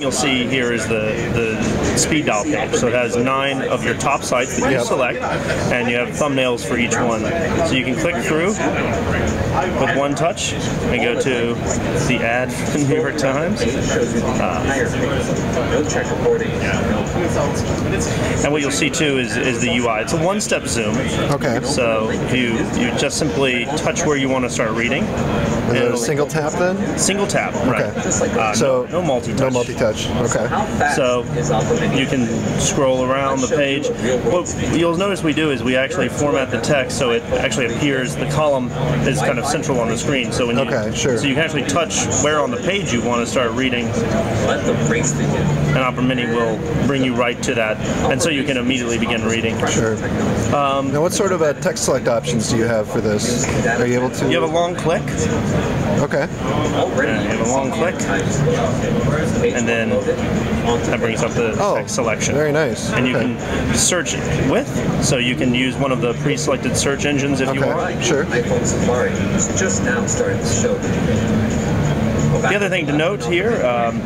You'll see here is the, the speed dial page. So it has nine of your top sites that you Yep. select, and you have thumbnails for each one. So you can click through with one touch and go to the ad for the New York Times. Recording. And what you'll see too is, is the UI. It's a one-step zoom. Okay. So you you just simply touch where you want to start reading. Is it a single tap then? Single tap, right? Okay. Uh, So no, no multi-touch. No multi-touch. Okay. So you can scroll around the page. What you'll notice we do is we actually format the text so it actually appears. The column is kind of central on the screen. So when you, Okay, sure. So you can actually touch where on the page you want to start reading, Let the race begin. and Opera Mini will bring you right to that, and so you can immediately begin reading. Sure. Um, now, what sort of uh, text select options do you have for this? Are you able to? You have a long click, Okay. And you have a long click, and then that brings up the Oh, text selection. very nice. And you Okay. can search with, so you can use one of the pre-selected search engines if you want. Sure. iPhone just now starting to show. The other thing to note here, um,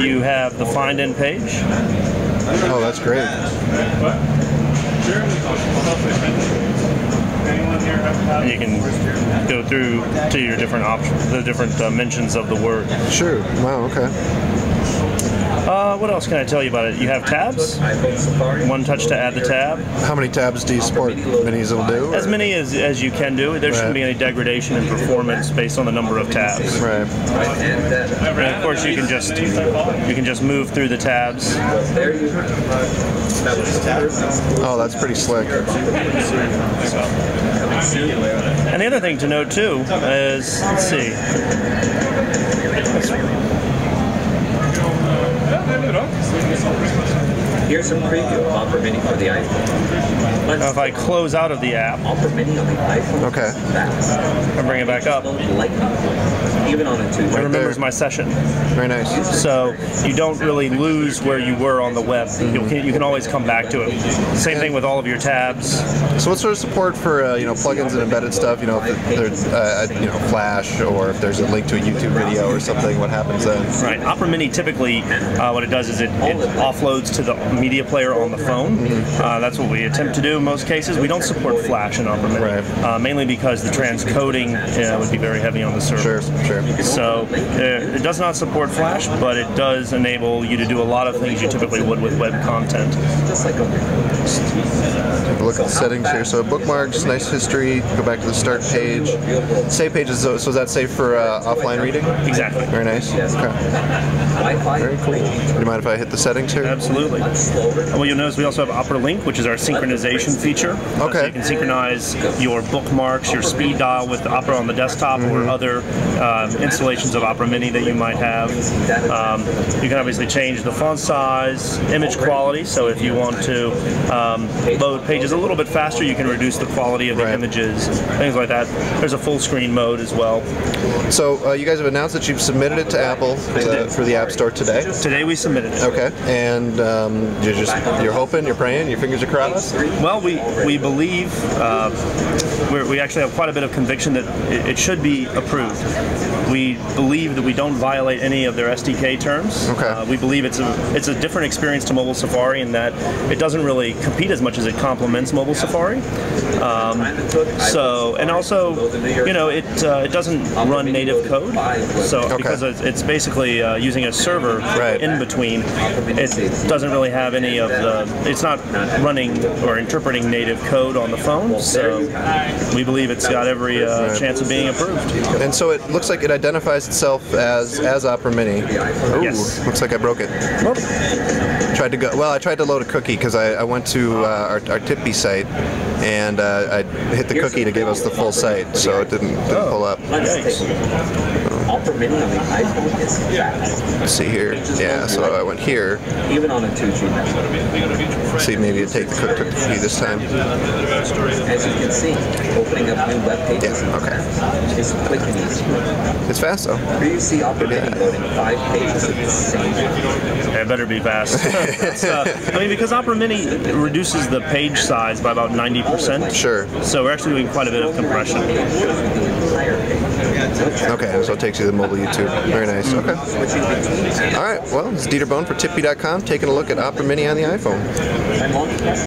you have the find in page. Oh, that's great. And you can go through to your different options, the different uh, mentions of the word. Sure. Wow. Okay. Uh, what else can I tell you about it? You have tabs. One touch to add the tab. How many tabs do you support? Minis will do. As many as, as you can do. There shouldn't be any degradation in performance based on the number of tabs. Right. And of course, you can just you can just move through the tabs. there you go. That was Oh, that's pretty slick. And the other thing to note too is, let's see, melhor. Here's a preview of Opera Mini for the iPhone. Let's now if I close out of the app Opera Mini on the iPhone. Okay. Fast. and bring it back up, Lightning. Even on a two. it remembers there. my session. Very nice. So you don't really lose where you were on the web. You can, you can always come back to it. Same thing with all of your tabs. So, what sort of support for uh, you know plugins and embedded stuff? You know, if there's uh, you know Flash or if there's a link to a YouTube video or something, what happens then? Right. Opera Mini typically, uh, what it does is it, it offloads to the media player on the phone. Uh, that's what we attempt to do in most cases. We don't support Flash in Opera Mini, Right. uh, mainly because the transcoding uh, would be very heavy on the server. Sure, sure. So uh, it does not support Flash, but it does enable you to do a lot of things you typically would with web content. Just like a Have a look at the settings here. So bookmarks, nice history. Go back to the start page. Save pages. So, so is that safe for uh, offline reading? Exactly. Very nice. Okay. Very cool. Do you mind if I hit the settings here? Absolutely. Well, you'll notice we also have Opera Link, which is our synchronization feature. Uh, So you can synchronize your bookmarks, your speed dial with Opera on the desktop or other um, installations of Opera Mini that you might have. Um, you can obviously change the font size, image quality. So if you want to um, load pages a little bit faster, you can reduce the quality of the Right. images, things like that. There's a full screen mode as well. So uh, you guys have announced that you've submitted it to Apple uh, for the App Store today. Today we submitted it. Okay. And um, you're just you're hoping, you're praying, your fingers are crossed. Well, we, we believe, uh, we're, we actually have quite a bit of conviction that it, it should be approved. We believe that we don't violate any of their SDK terms. Okay. Uh, we believe it's a, it's a different experience to mobile Safari in that it doesn't really compete as much as it complements mobile Safari. Um, so, and also, you know, it, uh, it doesn't run native code. So, Okay. because it's, it's basically uh, using a server Right. in between, it doesn't really have any of the, it's not running or interpreting native code on the phone. So we believe it's got every uh, chance of being approved. And so it looks like it identifies itself as as Opera Mini. Ooh, Yes. looks like I broke it. Tried to go. Well, I tried to load a cookie because I, I went to uh, our, our TiPb site and uh, I hit the cookie to give us the full site, so it didn't didn't pull up. Take a look. Opera Mini on the iPhone is fast. Let's see here. Yeah, so I went here. Even on a 2G network. See, maybe it take the cook- took the cookie this time. As you can see, opening up new web pages Yeah, okay. is quick and easy. It's fast though. Here you see Opera Mini loading five pages at the same time. It better be fast. Uh, I mean, because Opera Mini reduces the page size by about 90%. Sure. So we're actually doing quite a bit of compression. Shows you the entire page. Okay, so it takes you to the mobile YouTube. Very nice. Mm-hmm. Okay. All right. Well, it's Dieter Bohn for TiPb.com taking a look at Opera Mini on the iPhone.